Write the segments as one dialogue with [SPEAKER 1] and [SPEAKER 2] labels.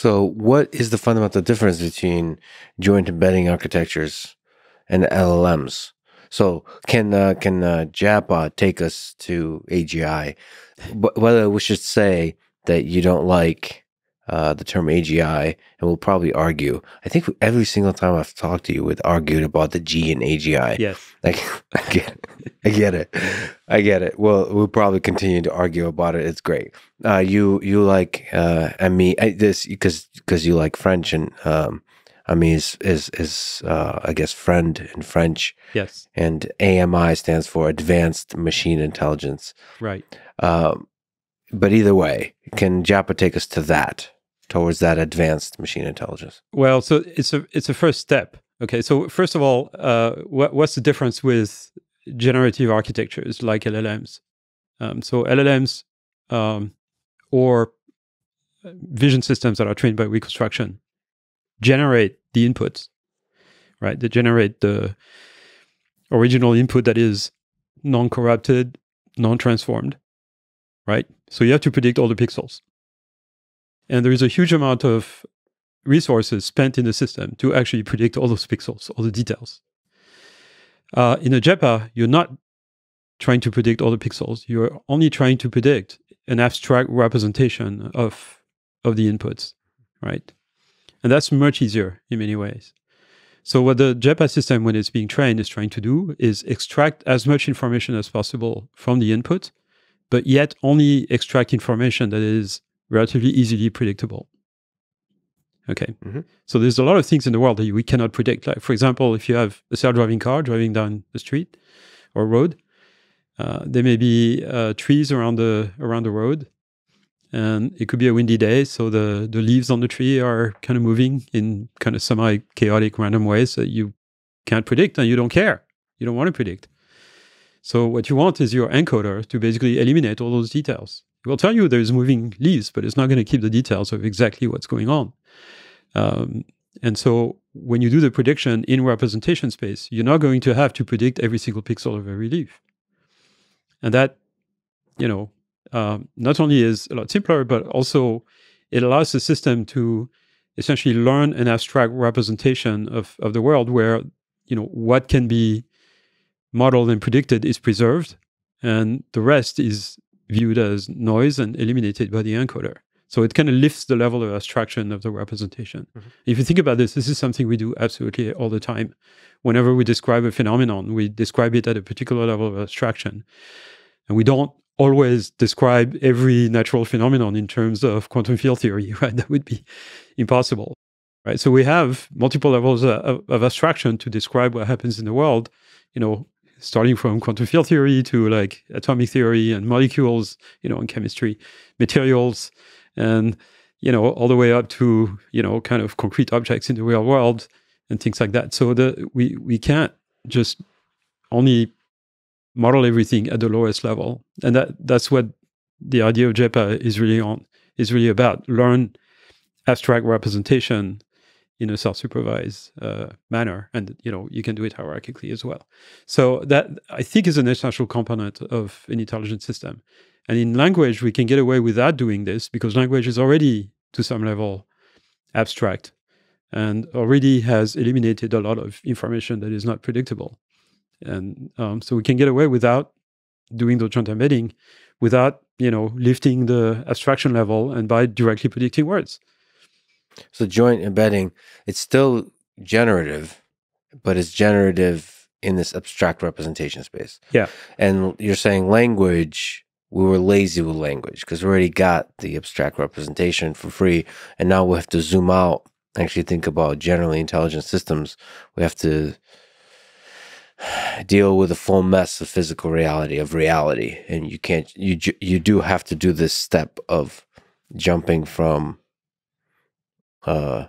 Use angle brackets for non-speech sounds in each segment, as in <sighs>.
[SPEAKER 1] So, what is the fundamental difference between joint embedding architectures and LLMs? So, can uh, can uh, JEPA take us to AGI? But Whether we should say that you don't like uh, the term AGI, and we'll probably argue. I think every single time I've talked to you, we've argued about the G in AGI.
[SPEAKER 2] Yes,
[SPEAKER 1] like <laughs> I get, it. I get it, I get it. Well, we'll probably continue to argue about it. It's great. Uh, you you like uh, and me I, this because because you like French and um, I mean is is is uh, I guess friend in French.
[SPEAKER 2] Yes,
[SPEAKER 1] and AMI stands for Advanced Machine Intelligence.
[SPEAKER 2] Right.
[SPEAKER 1] Um, but either way, can JEPA take us to that? Towards that advanced machine intelligence?
[SPEAKER 2] Well, so it's a it's a first step. Okay, so first of all, uh, what, what's the difference with generative architectures like LLMs? Um, so LLMs um, or vision systems that are trained by reconstruction generate the inputs, right? They generate the original input that is non-corrupted, non-transformed, right? So you have to predict all the pixels. And there is a huge amount of resources spent in the system to actually predict all those pixels, all the details. Uh, in a JEPA, you're not trying to predict all the pixels. You're only trying to predict an abstract representation of of the inputs, right? And that's much easier in many ways. So what the JEPA system, when it's being trained, is trying to do is extract as much information as possible from the input, but yet only extract information that is relatively easily predictable. Okay. Mm-hmm. So there's a lot of things in the world that we cannot predict. Like, for example, if you have a self-driving car driving down the street or road, uh, there may be uh, trees around the around the road, and it could be a windy day, so the the leaves on the tree are kind of moving in kind of semi chaotic, random ways that you can't predict, and you don't care. You don't want to predict. So what you want is your encoder to basically eliminate all those details. It will tell you there's moving leaves, but it's not going to keep the details of exactly what's going on. Um, and so when you do the prediction in representation space, you're not going to have to predict every single pixel of every leaf. And that, you know, um, not only is a lot simpler, but also it allows the system to essentially learn an abstract representation of, of the world where, you know, what can be modeled and predicted is preserved and the rest is viewed as noise and eliminated by the encoder. So it kind of lifts the level of abstraction of the representation. Mm-hmm. If you think about this, this is something we do absolutely all the time. Whenever we describe a phenomenon, we describe it at a particular level of abstraction. And we don't always describe every natural phenomenon in terms of quantum field theory, <laughs> right? That would be impossible, right? So we have multiple levels of, of abstraction to describe what happens in the world. You know, starting from quantum field theory to like atomic theory and molecules, you know, in chemistry, materials, and you know, all the way up to you know, kind of concrete objects in the real world and things like that. So the we we can't just only model everything at the lowest level, and that that's what the idea of JEPA is really on is really about. Learn abstract representation in a self-supervised uh, manner, and you know you can do it hierarchically as well. So that I think is an essential component of an intelligent system. And in language, we can get away without doing this because language is already to some level abstract and already has eliminated a lot of information that is not predictable. And um, so we can get away without doing the joint embedding without you know lifting the abstraction level and by directly predicting words.
[SPEAKER 1] So joint embedding, it's still generative, but it's generative in this abstract representation space.
[SPEAKER 2] Yeah.
[SPEAKER 1] And you're saying language, we were lazy with language because we already got the abstract representation for free. And now we have to zoom out, actually think about generally intelligent systems. We have to deal with a full mess of physical reality, of reality. And you can't, you, you do have to do this step of jumping from uh,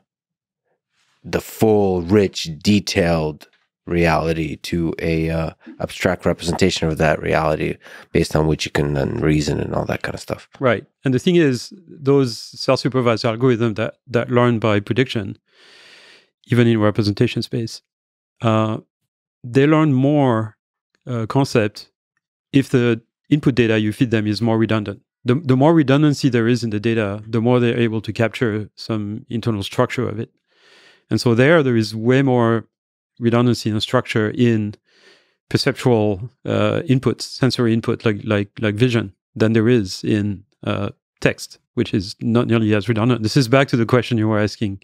[SPEAKER 1] the full, rich, detailed reality to a uh, abstract representation of that reality based on which you can then reason and all that kind of stuff.
[SPEAKER 2] Right. And the thing is those self-supervised algorithms that that learn by prediction even in representation space uh, they learn more uh, concept if the input data you feed them is more redundant the, the more redundancy there is in the data, the more they're able to capture some internal structure of it. And so there, there is way more redundancy and structure in perceptual uh, inputs, sensory input, like like like vision, than there is in uh, text, which is not nearly as redundant. This is back to the question you were asking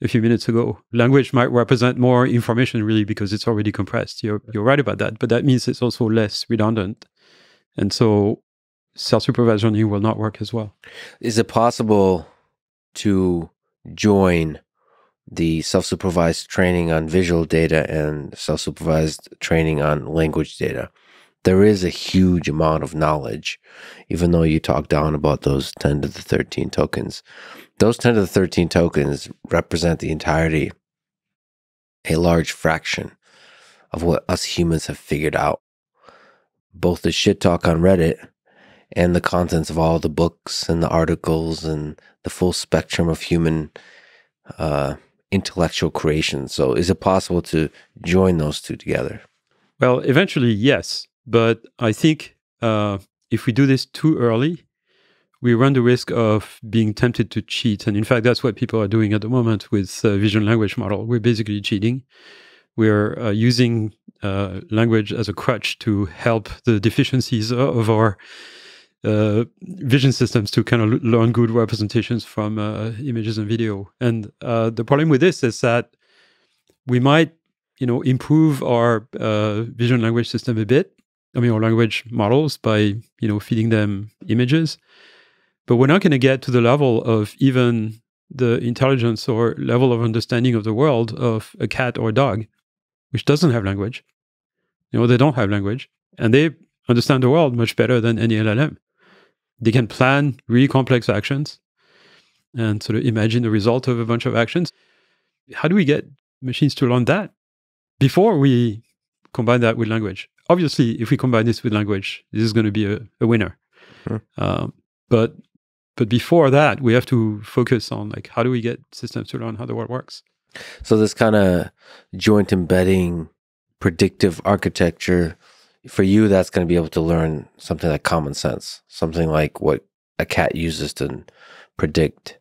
[SPEAKER 2] a few minutes ago. Language might represent more information, really, because it's already compressed. You're you're right about that, but that means it's also less redundant, and so self-supervised learning will not work as well.
[SPEAKER 1] Is it possible to join the self-supervised training on visual data and self-supervised training on language data? There is a huge amount of knowledge, even though you talk down about those 10 to the 13 tokens. Those 10 to the 13 tokens represent the entirety, a large fraction of what us humans have figured out. Both the shit talk on Reddit and the contents of all the books and the articles and the full spectrum of human uh, intellectual creation. So, is it possible to join those two together?
[SPEAKER 2] Well, eventually, yes. But I think uh, if we do this too early, we run the risk of being tempted to cheat. And in fact, that's what people are doing at the moment with uh, vision language model. We're basically cheating. We're uh, using uh, language as a crutch to help the deficiencies of our uh, vision systems to kind of learn good representations from uh, images and video. And uh, the problem with this is that we might, you know, improve our uh, vision language system a bit. I mean, our language models by you know feeding them images, but we're not going to get to the level of even the intelligence or level of understanding of the world of a cat or a dog, which doesn't have language. You know, they don't have language, and they understand the world much better than any LLM they can plan really complex actions and sort of imagine the result of a bunch of actions. How do we get machines to learn that before we combine that with language? Obviously, if we combine this with language, this is going to be a, a winner. Sure. Um, but but before that, we have to focus on like how do we get systems to learn how the world works.
[SPEAKER 1] So this kind of joint embedding, predictive architecture for you, that's going to be able to learn something like common sense, something like what a cat uses to predict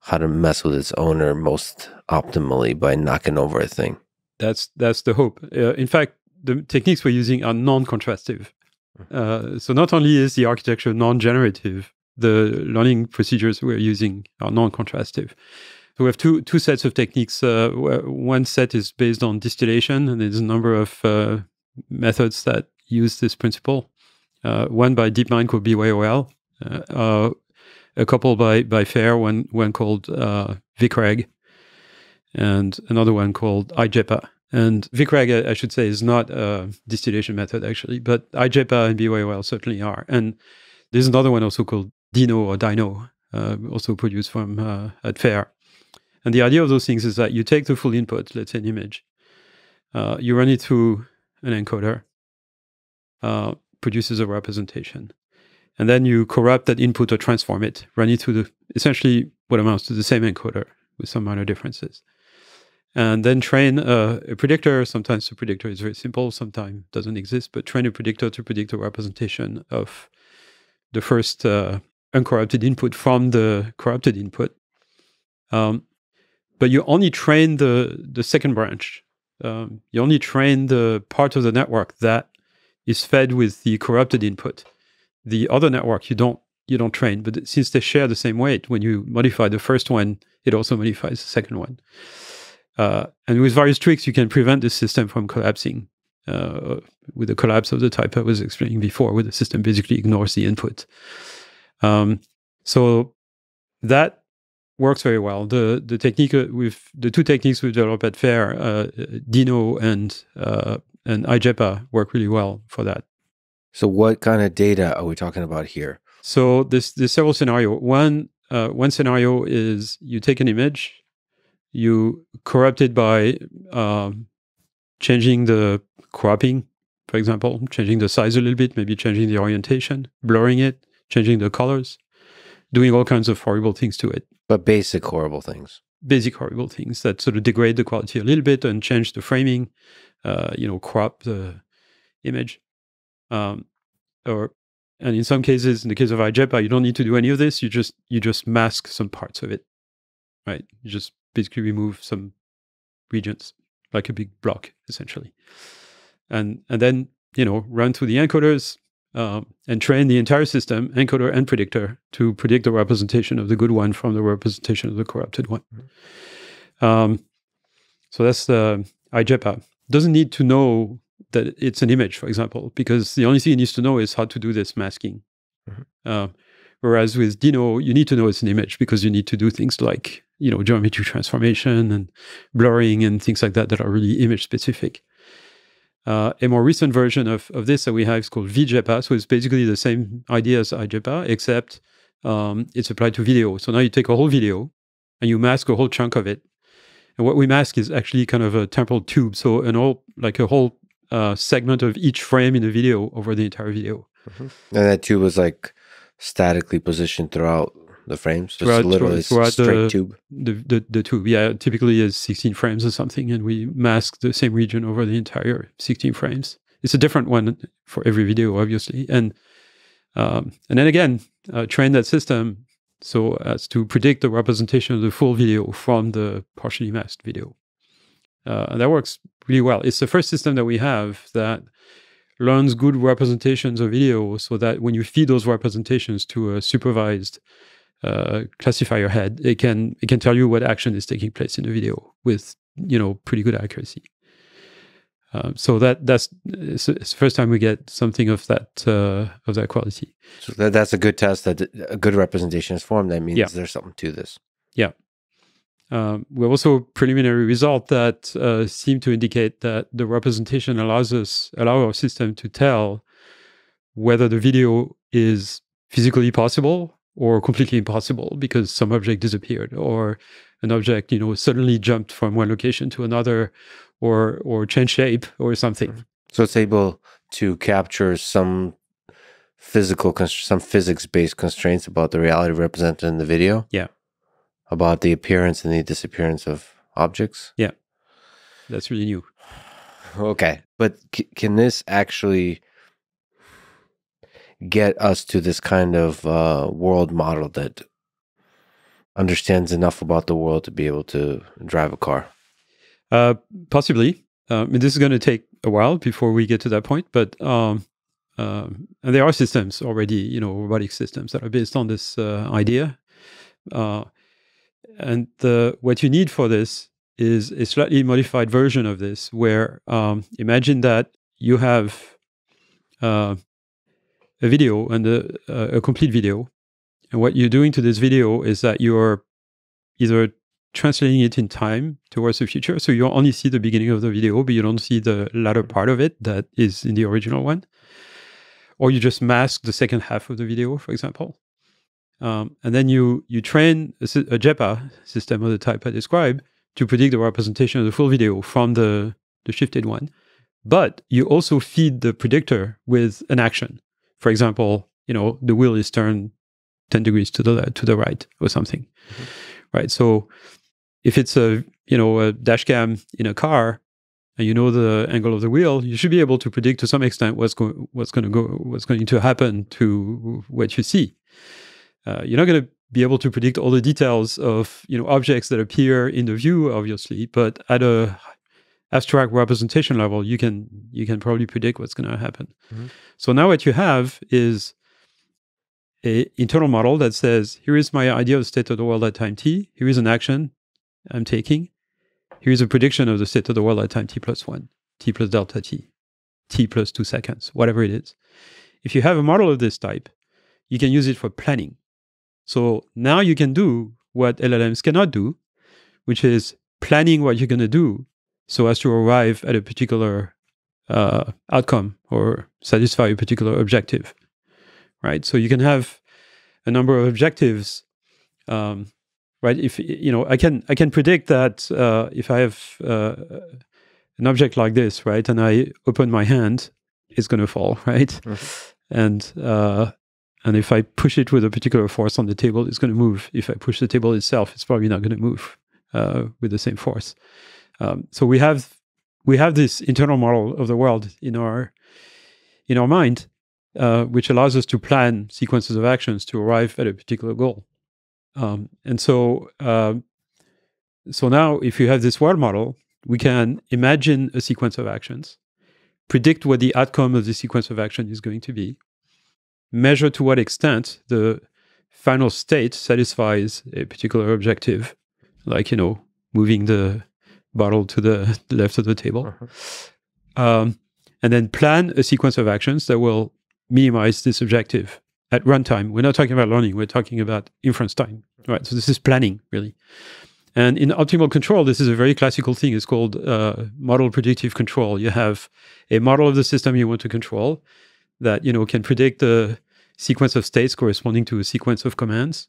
[SPEAKER 1] how to mess with its owner most optimally by knocking over a thing.
[SPEAKER 2] That's that's the hope. Uh, in fact, the techniques we're using are non-contrastive. Hmm. Uh, so not only is the architecture non-generative, the learning procedures we're using are non-contrastive. So we have two two sets of techniques. Uh, one set is based on distillation, and there's a number of uh, methods that use this principle. Uh, one by DeepMind called BYOL, uh, uh, a couple by by FAIR, one one called uh, VicReg, and another one called IJEPA. And VicReg, I should say, is not a distillation method actually, but IJEPA and BYOL certainly are. And there's another one also called Dino or Dino, uh, also produced from uh, at FAIR. And the idea of those things is that you take the full input, let's say an image, you run it through an encoder, uh, produces a representation. And then you corrupt that input or transform it, run it through the essentially what amounts to the same encoder with some minor differences. And then train a, a predictor. Sometimes the predictor is very simple, sometimes doesn't exist, but train a predictor to predict a representation of the first uh, uncorrupted input from the corrupted input. Um, but you only train the the second branch um, you only train the part of the network that is fed with the corrupted input. The other network you don't you don't train, but since they share the same weight, when you modify the first one, it also modifies the second one. Uh, and with various tricks, you can prevent the system from collapsing. Uh, with the collapse of the type I was explaining before, where the system basically ignores the input. Um, so that works very well. The the technique uh, with the two techniques we developed at Fair, uh, Dino and uh, and IJEPA work really well for that.
[SPEAKER 1] So, what kind of data are we talking about here?
[SPEAKER 2] So, this there's several scenario. One uh, one scenario is you take an image, you corrupt it by um, changing the cropping, for example, changing the size a little bit, maybe changing the orientation, blurring it, changing the colors, doing all kinds of horrible things to it.
[SPEAKER 1] But basic horrible things.
[SPEAKER 2] Basic horrible things that sort of degrade the quality a little bit and change the framing, uh, you know, crop the image, um, or and in some cases, in the case of IJEPA, you don't need to do any of this. You just you just mask some parts of it, right? You just basically remove some regions, like a big block, essentially, and and then you know run through the encoders um, and train the entire system, encoder and predictor, to predict the representation of the good one from the representation of the corrupted one. Mm-hmm. Um, so that's the IJEPA. Doesn't need to know that it's an image, for example, because the only thing it needs to know is how to do this masking. Mm-hmm. Uh, whereas with Dino, you need to know it's an image because you need to do things like you know geometry transformation and blurring and things like that that are really image specific. Uh, a more recent version of, of this that we have is called VJEPA. So it's basically the same idea as IJEPA, except um, it's applied to video. So now you take a whole video and you mask a whole chunk of it. And what we mask is actually kind of a temporal tube. So an all like a whole uh, segment of each frame in the video over the entire video.
[SPEAKER 1] Mm-hmm. And that tube was like statically positioned throughout the frames. So throughout, literally straight
[SPEAKER 2] the,
[SPEAKER 1] tube.
[SPEAKER 2] The, the, the tube, yeah, typically is 16 frames or something, and we mask the same region over the entire 16 frames. It's a different one for every video, obviously, and um, and then again, uh, train that system so as to predict the representation of the full video from the partially masked video. Uh, and that works really well. It's the first system that we have that learns good representations of video so that when you feed those representations to a supervised uh, classifier head, it can it can tell you what action is taking place in the video with you know pretty good accuracy. Um, so that that's it's, it's, the first time we get something of that uh, of that quality.
[SPEAKER 1] So that, that's a good test that a good representation is formed. That means
[SPEAKER 2] yeah.
[SPEAKER 1] there's something to this.
[SPEAKER 2] Yeah. Um, we have also preliminary result that uh, seem to indicate that the representation allows us allow our system to tell whether the video is physically possible or completely impossible because some object disappeared or an object you know suddenly jumped from one location to another or or changed shape or something. Mm-hmm.
[SPEAKER 1] so it's able to capture some physical some physics based constraints about the reality represented in the video?
[SPEAKER 2] Yeah.
[SPEAKER 1] About the appearance and the disappearance of objects?
[SPEAKER 2] Yeah. That's really new. <sighs>
[SPEAKER 1] Okay. But c- can this actually get us to this kind of uh, world model that understands enough about the world to be able to drive a car?
[SPEAKER 2] Uh, possibly. Uh, mean, this is going to take a while before we get to that point, but um, um, and there are systems already, you know, robotic systems that are based on this uh, idea. Uh, and the what you need for this is a slightly modified version of this, where um, imagine that you have uh, a video and a, a complete video. And what you're doing to this video is that you're either translating it in time towards the future. So you only see the beginning of the video, but you don't see the latter part of it that is in the original one. Or you just mask the second half of the video, for example. Um, and then you you train a, a JEPA system of the type I described to predict the representation of the full video from the, the shifted one. But you also feed the predictor with an action for example, you know, the wheel is turned 10 degrees to the to the right or something. Mm-hmm. Right. So if it's a, you know, a dash cam in a car and you know the angle of the wheel, you should be able to predict to some extent what's going what's going to go what's going to happen to what you see. Uh, you're not going to be able to predict all the details of you know objects that appear in the view, obviously, but at a abstract representation level, you can you can probably predict what's going to happen. Mm-hmm. So now what you have is a internal model that says, here is my idea of the state of the world at time t. Here is an action I'm taking. Here is a prediction of the state of the world at time t plus one, t plus delta t, t plus two seconds, whatever it is. If you have a model of this type, you can use it for planning. So now you can do what LLMs cannot do, which is planning what you're going to do so as to arrive at a particular uh, outcome or satisfy a particular objective, right? So you can have a number of objectives, um, right? If you know, I can I can predict that uh, if I have uh, an object like this, right, and I open my hand, it's going to fall, <laughs> right? Mm-hmm. And uh, and if I push it with a particular force on the table, it's going to move. If I push the table itself, it's probably not going to move uh, with the same force. Um, so we have we have this internal model of the world in our in our mind, uh, which allows us to plan sequences of actions to arrive at a particular goal. Um, and so, uh, so now, if you have this world model, we can imagine a sequence of actions, predict what the outcome of the sequence of action is going to be, measure to what extent the final state satisfies a particular objective, like you know, moving the bottle to the <laughs> left of the table, uh-huh. um, and then plan a sequence of actions that will minimize this objective at runtime. We're not talking about learning, we're talking about inference time. Right. So this is planning, really. And in optimal control, this is a very classical thing. It's called uh, model predictive control. You have a model of the system you want to control that you know can predict the sequence of states corresponding to a sequence of commands,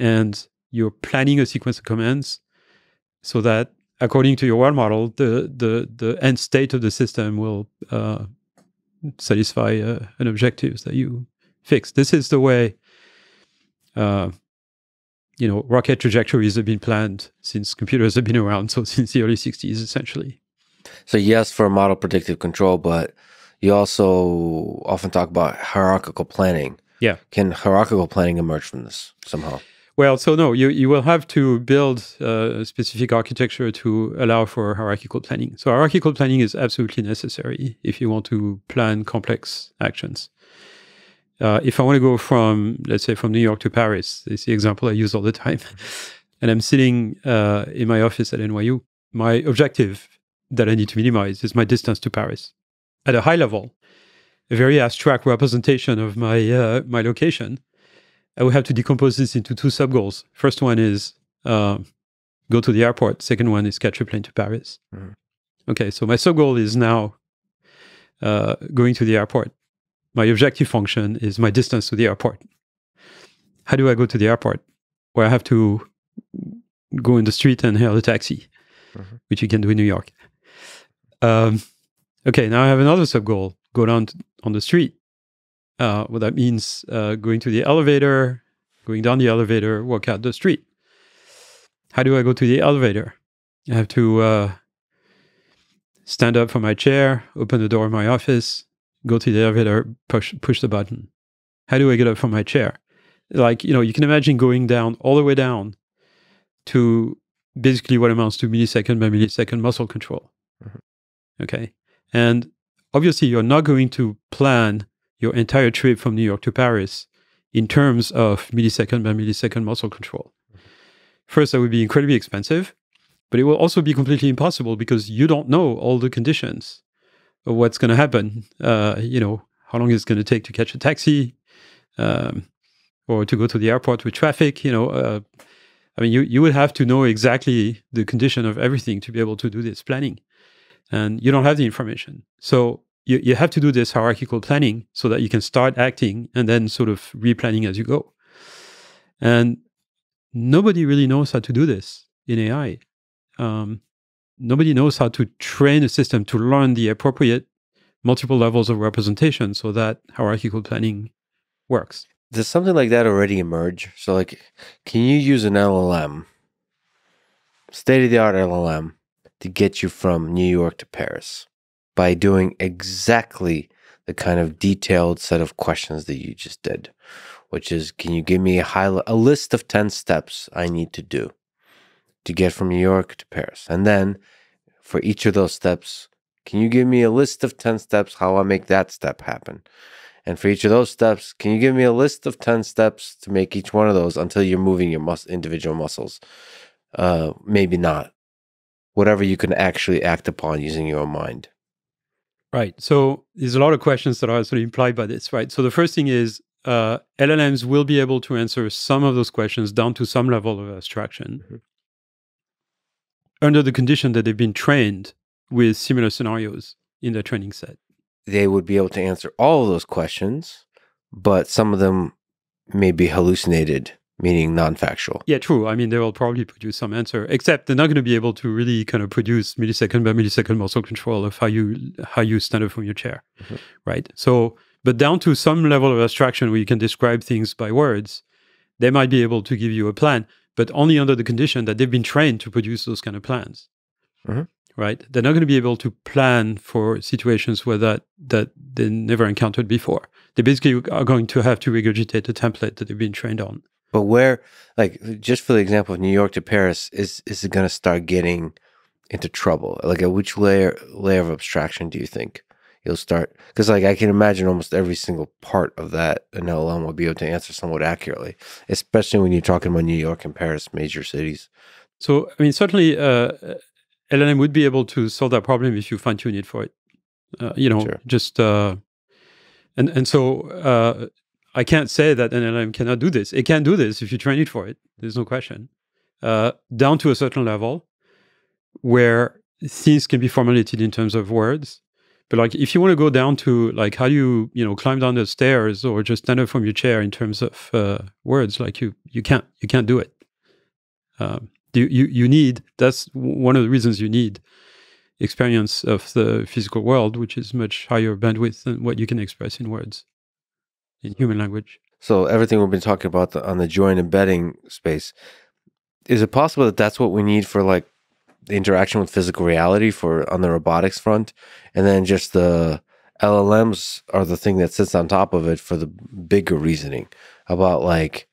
[SPEAKER 2] and you're planning a sequence of commands so that according to your world model, the the the end state of the system will uh, satisfy uh, an objectives that you fix. This is the way, uh, you know, rocket trajectories have been planned since computers have been around. So since the early '60s, essentially.
[SPEAKER 1] So yes, for model predictive control, but you also often talk about hierarchical planning.
[SPEAKER 2] Yeah.
[SPEAKER 1] Can hierarchical planning emerge from this somehow?
[SPEAKER 2] Well, so no, you, you will have to build uh, a specific architecture to allow for hierarchical planning. So hierarchical planning is absolutely necessary if you want to plan complex actions. Uh, if I want to go from, let's say, from New York to Paris, it's the example I use all the time, <laughs> and I'm sitting uh, in my office at NYU, my objective that I need to minimize is my distance to Paris. At a high level, a very abstract representation of my uh, my location I will have to decompose this into two sub goals. First one is uh, go to the airport. Second one is catch a plane to Paris. Mm-hmm. Okay, so my sub goal is now uh, going to the airport. My objective function is my distance to the airport. How do I go to the airport? Where I have to go in the street and hail a taxi, mm-hmm. which you can do in New York. Um, okay, now I have another sub goal. Go down t- on the street uh, what that means uh, going to the elevator, going down the elevator, walk out the street. How do I go to the elevator? I have to uh, stand up from my chair, open the door of my office, go to the elevator, push push the button. How do I get up from my chair? Like you know, you can imagine going down all the way down to basically what amounts to millisecond by millisecond muscle control. Mm-hmm. Okay, and obviously you're not going to plan your entire trip from New York to Paris in terms of millisecond by millisecond muscle control. First, that would be incredibly expensive, but it will also be completely impossible because you don't know all the conditions of what's going to happen. Uh, you know, how long it's going to take to catch a taxi um, or to go to the airport with traffic. You know, uh, I mean, you, you would have to know exactly the condition of everything to be able to do this planning. And you don't have the information. So you, you have to do this hierarchical planning so that you can start acting and then sort of replanning as you go. And nobody really knows how to do this in AI. Um, nobody knows how to train a system to learn the appropriate multiple levels of representation so that hierarchical planning works.
[SPEAKER 1] Does something like that already emerge? So, like, can you use an LLM, state of the art LLM, to get you from New York to Paris? By doing exactly the kind of detailed set of questions that you just did, which is can you give me a high a list of 10 steps I need to do to get from New York to Paris? And then for each of those steps, can you give me a list of 10 steps how I make that step happen? And for each of those steps, can you give me a list of 10 steps to make each one of those until you're moving your mus- individual muscles? Uh, maybe not. Whatever you can actually act upon using your own mind.
[SPEAKER 2] Right. So there's a lot of questions that are sort of implied by this, right? So the first thing is uh, LLMs will be able to answer some of those questions down to some level of abstraction mm-hmm. under the condition that they've been trained with similar scenarios in their training set.
[SPEAKER 1] They would be able to answer all of those questions, but some of them may be hallucinated meaning non-factual.
[SPEAKER 2] Yeah, true. I mean, they will probably produce some answer, except they're not going to be able to really kind of produce millisecond by millisecond muscle control of how you how you stand up from your chair, mm-hmm. right? So, but down to some level of abstraction where you can describe things by words, they might be able to give you a plan, but only under the condition that they've been trained to produce those kind of plans, mm-hmm. right? They're not going to be able to plan for situations where that that they never encountered before. They basically are going to have to regurgitate the template that they've been trained on.
[SPEAKER 1] But where, like, just for the example of New York to Paris, is is it going to start getting into trouble? Like, at which layer layer of abstraction do you think you'll start? Because, like, I can imagine almost every single part of that an LLM will be able to answer somewhat accurately, especially when you're talking about New York and Paris, major cities.
[SPEAKER 2] So, I mean, certainly, uh, LLM would be able to solve that problem if you fine tune it for it. Uh, you know, sure. just uh, and and so uh, I can't say that an LLM cannot do this. It can do this if you train it for it. There's no question. Uh, down to a certain level, where things can be formulated in terms of words. But like, if you want to go down to like how you you know climb down the stairs or just stand up from your chair in terms of uh, words, like you you can't you can't do it. Um, you, you you need that's one of the reasons you need experience of the physical world, which is much higher bandwidth than what you can express in words in human language.
[SPEAKER 1] So everything we've been talking about the, on the joint embedding space, is it possible that that's what we need for like the interaction with physical reality for on the robotics front, and then just the LLMs are the thing that sits on top of it for the bigger reasoning about like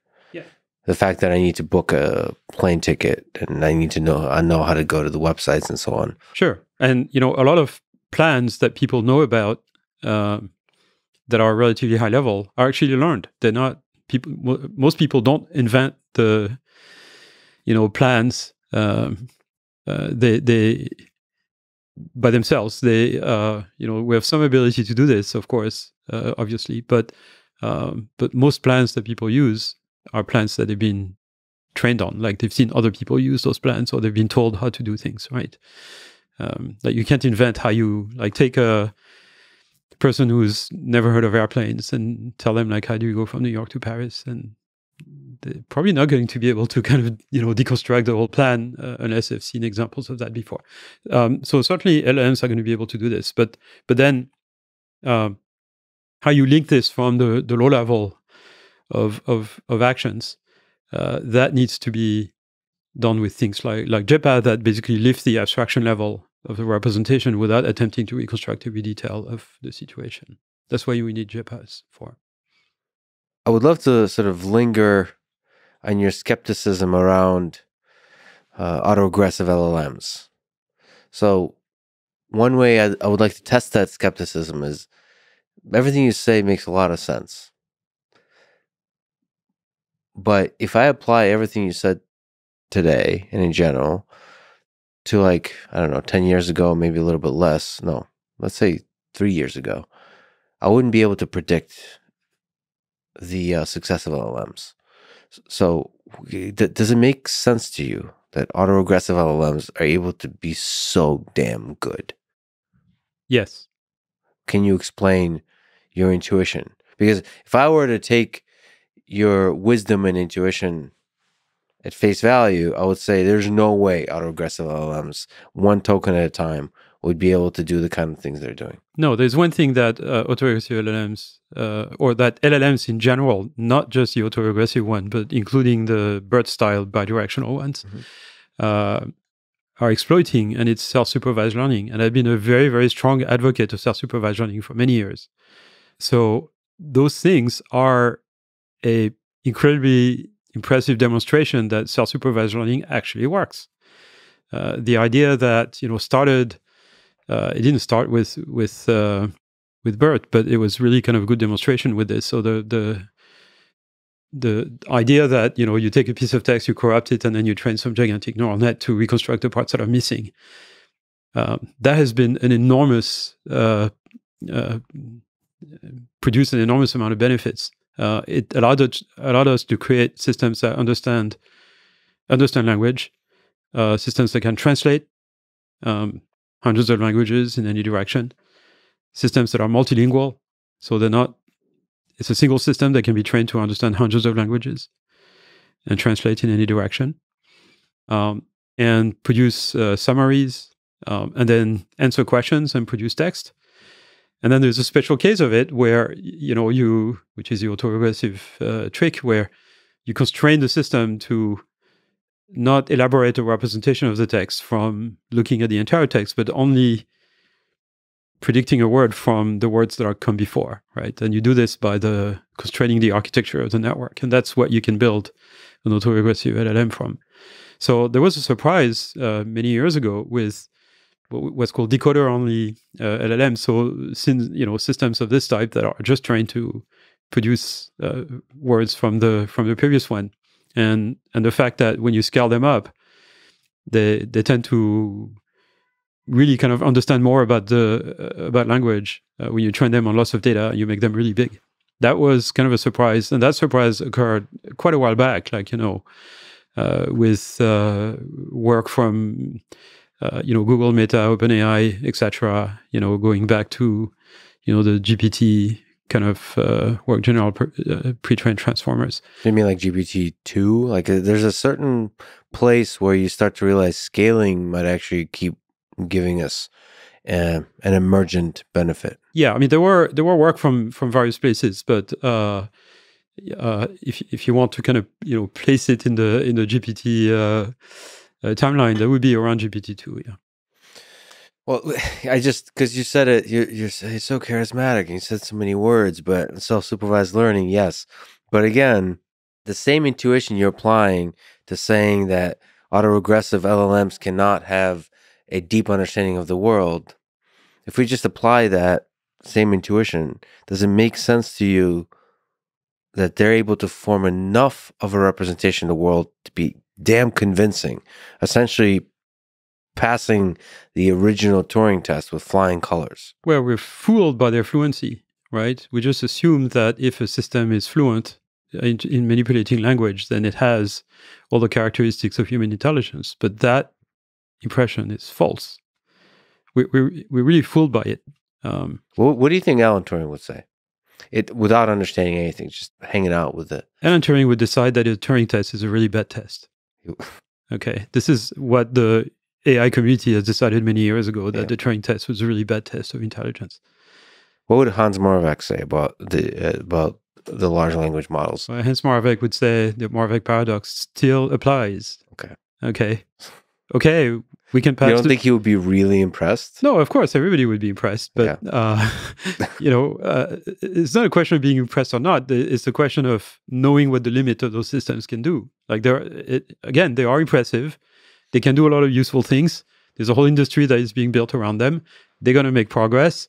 [SPEAKER 1] the fact that I need to book a plane ticket and I need to know I know how to go to the websites and so on.
[SPEAKER 2] Sure, and you know a lot of plans that people know about uh, that are relatively high level are actually learned. They're not people. Most people don't invent the you know plans. Um, uh, they they by themselves. They uh, you know we have some ability to do this, of course, uh, obviously, but um, but most plans that people use are plans that they've been trained on. Like they've seen other people use those plans or they've been told how to do things, right? Um, like you can't invent how you like take a person who's never heard of airplanes and tell them like how do you go from New York to Paris and they're probably not going to be able to kind of you know deconstruct the whole plan uh, unless they've seen examples of that before. Um, so certainly LLMs are going to be able to do this, but but then um, how you link this from the the low level of of of actions uh, that needs to be done with things like like JEPA that basically lift the abstraction level of the representation without attempting to reconstruct every detail of the situation. That's why we need JEPAs for.
[SPEAKER 1] I would love to sort of linger on your skepticism around uh, autoregressive LLMs. So, one way I, I would like to test that skepticism is everything you say makes a lot of sense. But if I apply everything you said today and in general to like, I don't know, 10 years ago, maybe a little bit less, no, let's say three years ago, I wouldn't be able to predict the uh, success of LLMs. So, does it make sense to you that autoregressive LLMs are able to be so damn good?
[SPEAKER 2] Yes.
[SPEAKER 1] Can you explain your intuition? Because if I were to take your wisdom and intuition at face value, I would say there's no way autoregressive LLMs, one token at a time, would be able to do the kind of things they're doing.
[SPEAKER 2] No, there's one thing that uh, autoregressive LLMs, uh, or that LLMs in general, not just the autoregressive one, but including the BERT style bidirectional ones, mm-hmm. uh, are exploiting, and it's self supervised learning. And I've been a very, very strong advocate of self supervised learning for many years. So those things are a incredibly impressive demonstration that self-supervised learning actually works. Uh, the idea that you know started, uh, it didn't start with with uh, with BERT, but it was really kind of a good demonstration with this. So the the the idea that you know you take a piece of text, you corrupt it, and then you train some gigantic neural net to reconstruct the parts that are missing. Um, that has been an enormous uh, uh, produced an enormous amount of benefits uh, it allowed us, allowed us to create systems that understand understand language, uh, systems that can translate um, hundreds of languages in any direction, systems that are multilingual, so they're not. It's a single system that can be trained to understand hundreds of languages and translate in any direction, um, and produce uh, summaries, um, and then answer questions and produce text. And then there's a special case of it where, you know, you, which is the autoregressive uh, trick, where you constrain the system to not elaborate a representation of the text from looking at the entire text, but only predicting a word from the words that are come before, right? And you do this by the constraining the architecture of the network, and that's what you can build an autoregressive LLM from. So there was a surprise uh, many years ago with what's called decoder only uh, LLM. So since you know systems of this type that are just trying to produce uh, words from the from the previous one, and and the fact that when you scale them up, they they tend to really kind of understand more about the uh, about language uh, when you train them on lots of data you make them really big that was kind of a surprise and that surprise occurred quite a while back like you know uh, with uh, work from uh, you know google meta openai etc you know going back to you know the gpt kind of uh, work general pre-trained transformers
[SPEAKER 1] you mean like gpt-2 like there's a certain place where you start to realize scaling might actually keep giving us uh, an emergent benefit.
[SPEAKER 2] Yeah, I mean there were there were work from from various places, but uh, uh, if if you want to kind of you know place it in the in the GPT uh, uh, Uh, timeline, that would be around GPT two. Yeah.
[SPEAKER 1] Well, I just because you said it, you're, you're so charismatic and you said so many words, but self supervised learning, yes. But again, the same intuition you're applying to saying that autoregressive LLMs cannot have a deep understanding of the world, if we just apply that same intuition, does it make sense to you that they're able to form enough of a representation of the world to be damn convincing, essentially passing the original Turing test with flying colors?
[SPEAKER 2] Well, we're fooled by their fluency, right? We just assume that if a system is fluent in, in manipulating language, then it has all the characteristics of human intelligence. But that impression is false. We, we, we're really fooled by it. Um,
[SPEAKER 1] what, what do you think Alan Turing would say? It without understanding anything, just hanging out with it.
[SPEAKER 2] Alan Turing would decide that a Turing test is a really bad test. Okay, this is what the AI community has decided many years ago that yeah. the Turing test was a really bad test of intelligence.
[SPEAKER 1] What would Hans Moravec say about the uh, about the large language models?
[SPEAKER 2] Well, Hans Moravec would say the Moravec paradox still applies.
[SPEAKER 1] Okay.
[SPEAKER 2] Okay. Okay, we can pass.
[SPEAKER 1] You don't think he would be really impressed?
[SPEAKER 2] No, of course, everybody would be impressed. But yeah. uh, <laughs> you know, uh, it's not a question of being impressed or not. It's a question of knowing what the limit of those systems can do. Like they're it, again, they are impressive. They can do a lot of useful things. There's a whole industry that is being built around them. They're going to make progress,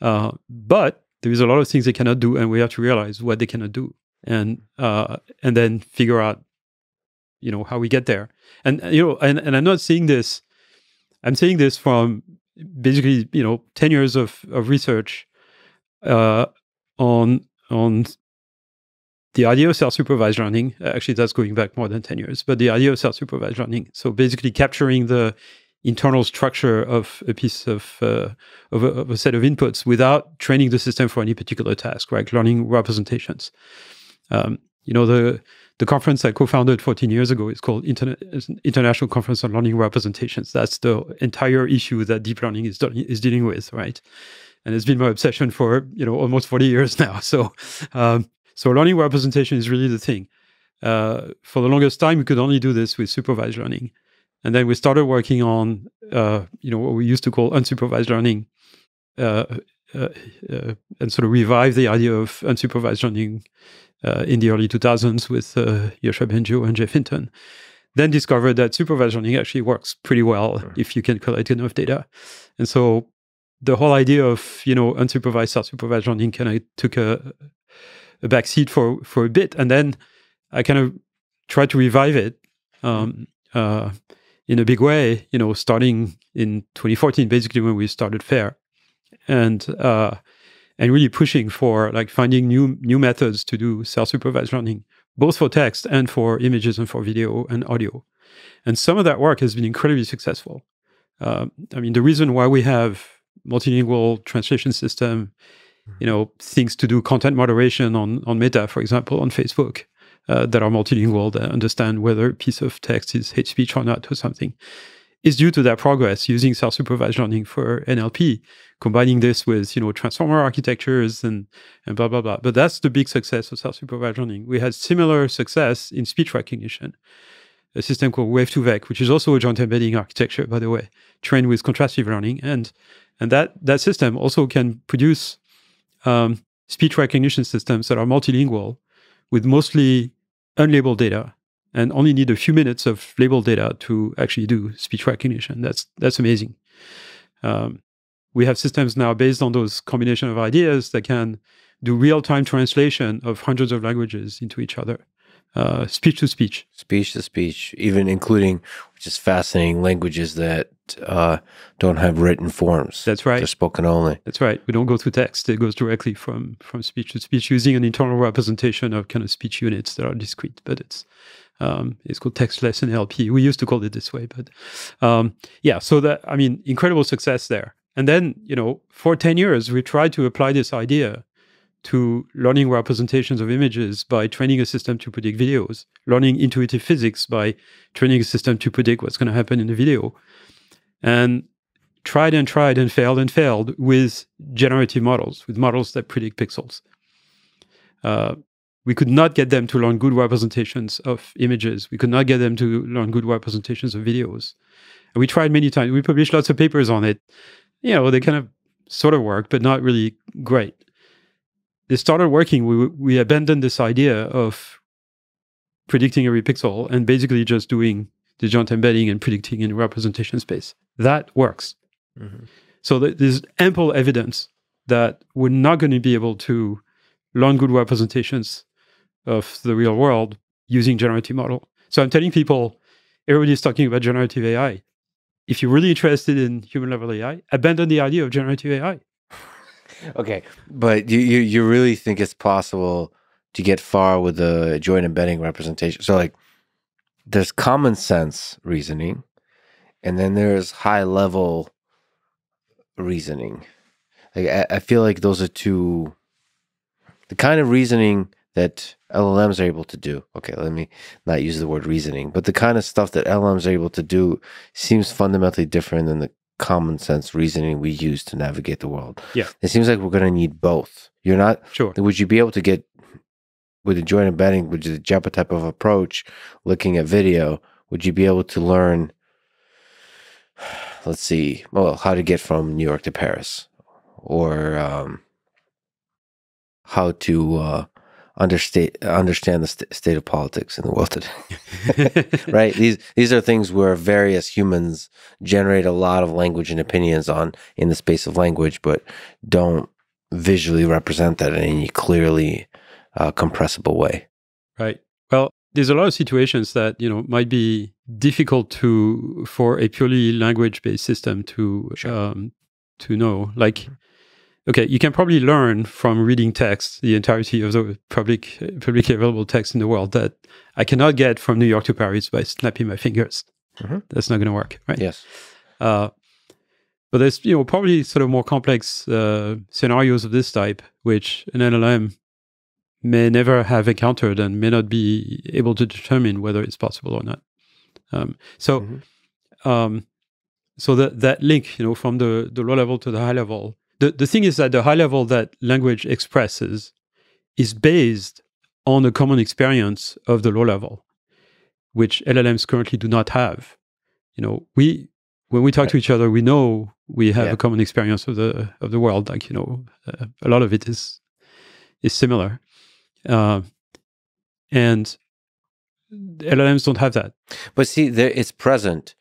[SPEAKER 2] uh, but there is a lot of things they cannot do, and we have to realize what they cannot do, and uh, and then figure out, you know, how we get there. And you know, and, and I'm not saying this I'm saying this from basically, you know, 10 years of, of research uh, on on the idea of self-supervised learning. Actually, that's going back more than 10 years, but the idea of self-supervised learning. So basically capturing the internal structure of a piece of, uh, of, a, of, a, set of inputs without training the system for any particular task, right? Learning representations. Um, you know, the the conference I co-founded 14 years ago is called Interna- International Conference on Learning Representations. That's the entire issue that deep learning is, is dealing with, right? And it's been my obsession for you know almost 40 years <laughs> now. So, um, so learning representation is really the thing. Uh, for the longest time, we could only do this with supervised learning, and then we started working on uh, you know what we used to call unsupervised learning. Uh, uh, uh and sort of revive the idea of unsupervised learning in the early 2000s with uh, Yoshua Bengio and Geoff Hinton. Then discovered that supervised learning actually works pretty well sure. if you can collect enough data. And so the whole idea of you know unsupervised self-supervised learning kind of took a a backseat for for a bit, and then I kind of tried to revive it um, uh, in a big way. You know, starting in 2014, basically when we started Fair, and uh, and really pushing for like finding new new methods to do self-supervised learning, both for text and for images and for video and audio. And some of that work has been incredibly successful. Uh, I mean, the reason why we have multilingual translation system, you know, things to do content moderation on on Meta, for example, on Facebook, uh, that are multilingual that understand whether a piece of text is hate speech or not or something is due to that progress using self-supervised learning for NLP, combining this with you know transformer architectures and and blah blah blah. But that's the big success of self-supervised learning. We had similar success in speech recognition. a system called wav2vec, which is also a joint embedding architecture, by the way, trained with contrastive learning, and and that that system also can produce um, speech recognition systems that are multilingual with mostly unlabeled data and only need a few minutes of labeled data to actually do speech recognition. That's that's amazing. Um, we have systems now based on those combination of ideas that can do real-time translation of hundreds of languages into each other, uh, speech to speech.
[SPEAKER 1] Speech to speech, even including, which is fascinating, languages that uh, don't have written forms.
[SPEAKER 2] That's right.
[SPEAKER 1] They're spoken only.
[SPEAKER 2] That's right. We don't go through text. It goes directly from from speech to speech using an internal representation of kind of speech units that are discrete, but it's um, it's called textless NLP. We used to call it this way, but um, yeah. So that I mean, incredible success there. And then you know, for ten years, we tried to apply this idea to learning representations of images by training a system to predict videos, learning intuitive physics by training a system to predict what's going to happen in the video, and tried and tried and failed and failed with generative models, with models that predict pixels. Uh, we could not get them to learn good representations of images. We could not get them to learn good representations of videos. And we tried many times. We published lots of papers on it. You know, they kind of sort of worked, but not really great. They started working. We, we abandoned this idea of predicting every pixel and basically just doing the joint embedding and predicting in representation space. That works. Mm-hmm. So th- there's ample evidence that we're not going to be able to learn good representations of the real world using generative model. So I'm telling people, everybody's talking about generative AI. If you're really interested in human level AI, abandon the idea of generative AI. <laughs>
[SPEAKER 1] okay, but you, you you really think it's possible to get far with the joint embedding representation? So like, there's common sense reasoning, and then there's high level reasoning. Like I, I feel like those are two the kind of reasoning that LLMs are able to do. Okay, let me not use the word reasoning, but the kind of stuff that LLMs are able to do seems fundamentally different than the common sense reasoning we use to navigate the world.
[SPEAKER 2] Yeah.
[SPEAKER 1] It seems like we're going to need both. You're not
[SPEAKER 2] sure.
[SPEAKER 1] Would you be able to get with the joint embedding, which is a JEPA type of approach, looking at video, would you be able to learn let's see, well, how to get from New York to Paris or um, how to uh, understand understand the st- state of politics in the world today. <laughs> <laughs> right? These these are things where various humans generate a lot of language and opinions on in the space of language, but don't visually represent that in any clearly uh, compressible way.
[SPEAKER 2] Right. Well, there's a lot of situations that you know might be difficult to for a purely language based system to sure. um, to know, like. Okay, you can probably learn from reading text, the entirety of the public publicly available text in the world that I cannot get from New York to Paris by snapping my fingers. Mm-hmm. That's not going to work, right?
[SPEAKER 1] Yes.
[SPEAKER 2] Uh, but there's you know probably sort of more complex uh, scenarios of this type, which an LLM may never have encountered and may not be able to determine whether it's possible or not. Um, so, mm-hmm. um, so that that link, you know, from the the low level to the high level the, the thing is that the high level that language expresses is based on a common experience of the low level, which LLMs currently do not have. You know, we when we talk right. to each other, we know we have yeah. a common experience of the of the world. Like you know, uh, a lot of it is is similar, uh, and LLMs don't have that.
[SPEAKER 1] But see, there it's present.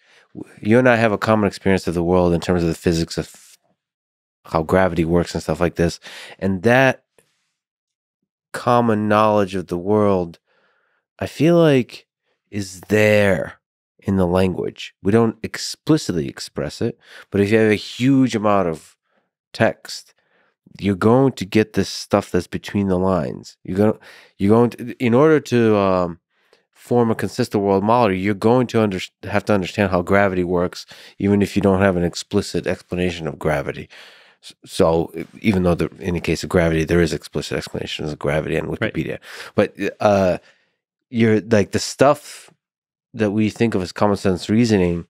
[SPEAKER 1] You and I have a common experience of the world in terms of the physics of how gravity works and stuff like this. And that common knowledge of the world, I feel like is there in the language. We don't explicitly express it, but if you have a huge amount of text, you're going to get this stuff that's between the lines. You're going, you're going to, in order to um, form a consistent world model, you're going to under, have to understand how gravity works, even if you don't have an explicit explanation of gravity. So even though the, in the case of gravity, there is explicit explanations of gravity on Wikipedia, right. but uh, you're like the stuff that we think of as common sense reasoning.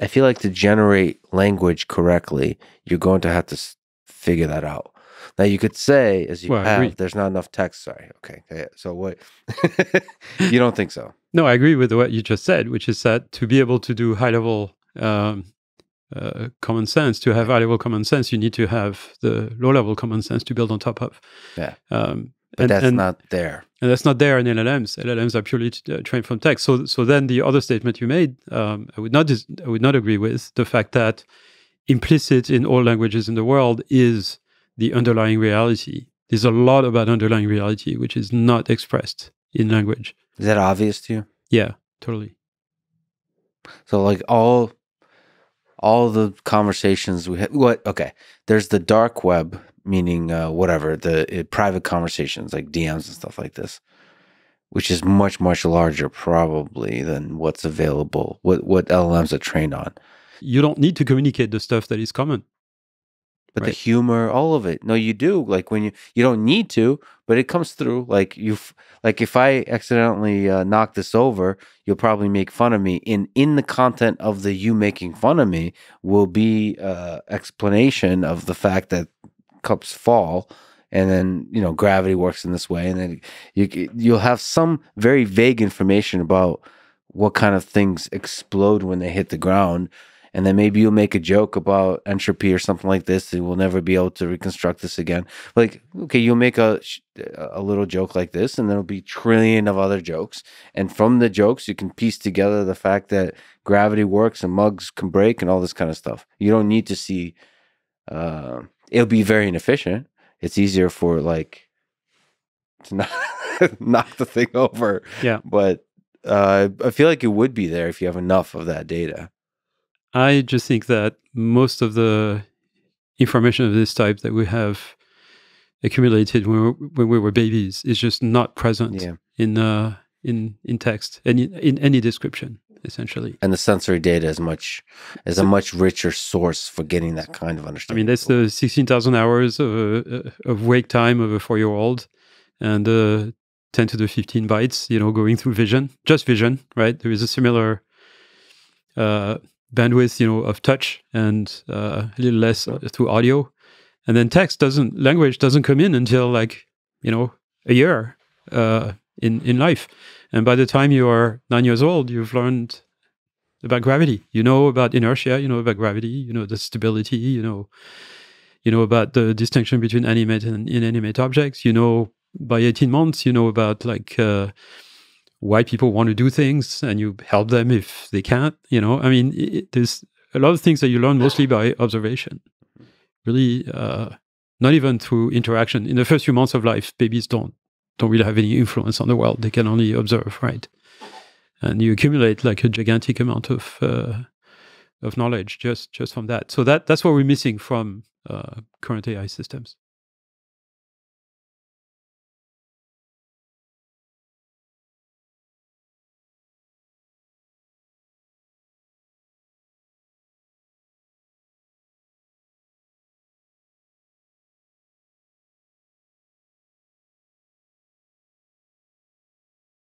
[SPEAKER 1] I feel like to generate language correctly, you're going to have to figure that out. Now you could say, as you
[SPEAKER 2] Well,
[SPEAKER 1] have, there's not enough text. Sorry. Okay. So what? <laughs> you don't think so?
[SPEAKER 2] No, I agree with what you just said, which is that to be able to do high level um, uh, common sense, to have level common sense, you need to have the low level common sense to build on top of.
[SPEAKER 1] Yeah.
[SPEAKER 2] Um,
[SPEAKER 1] But
[SPEAKER 2] and,
[SPEAKER 1] that's
[SPEAKER 2] and,
[SPEAKER 1] not there.
[SPEAKER 2] and that's not there in LLMs. LLMs are purely uh, trained from text. So, so then the other statement you made, um, I would not dis- I would not agree with the fact that implicit in all languages in the world is the underlying reality. There's a lot about underlying reality which is not expressed in language.
[SPEAKER 1] Is that obvious to you?
[SPEAKER 2] Yeah, totally.
[SPEAKER 1] So like all all the conversations we had what okay there's the dark web meaning uh, whatever the uh, private conversations like DMs and stuff like this which is much much larger probably than what's available what what LLMs are trained on
[SPEAKER 2] You don't need to communicate the stuff that is common.
[SPEAKER 1] But the humor all of it. No you do like when you you don't need to but it comes through. Like you like if i accidentally uh, knock this over you'll probably make fun of me. In in the content of the you making fun of me will be uh explanation of the fact that cups fall and then you know gravity works in this way. And then you you'll have some very vague information about what kind of things explode when they hit the ground and then maybe you'll make a joke about entropy or something like this and we'll never be able to reconstruct this again. Like okay you'll make a a little joke like this and there'll be trillion of other jokes. And from the jokes you can piece together the fact that gravity works and mugs can break and all this kind of stuff. You don't need to see uh, it'll be very inefficient. It's easier for like to not <laughs> knock the thing over.
[SPEAKER 2] Yeah.
[SPEAKER 1] but uh, i feel like it would be there if you have enough of that data
[SPEAKER 2] I just think that most of the information of this type that we have accumulated when we, when we were babies is just not present
[SPEAKER 1] yeah
[SPEAKER 2] in uh, in in text and in, in any description essentially.
[SPEAKER 1] and the sensory data is much is a much richer source for getting that kind of understanding.
[SPEAKER 2] I mean, that's the sixteen thousand hours of uh, of wake time of a four year old, and uh, ten to the fifteen bytes. You know, going through vision, just vision, right? There is a similar uh, bandwidth, you know, of touch and uh, a little less uh, through audio, and then text doesn't language doesn't come in until like you know a year uh, in in life, and by the time you are nine years old, you've learned about gravity. You know about inertia. You know about gravity. You know the stability. You know you know about the distinction between animate and inanimate objects you know by 18 months you know about like uh, why people want to do things and you help them if they can't you know? I mean it, there's a lot of things that you learn mostly by observation. Really uh, not even through interaction. In the first few months of life babies don't don't really have any influence on the world. They can only observe right? And you accumulate like a gigantic amount of uh, of knowledge just just from that. So that that's what we're missing from uh, current ai systems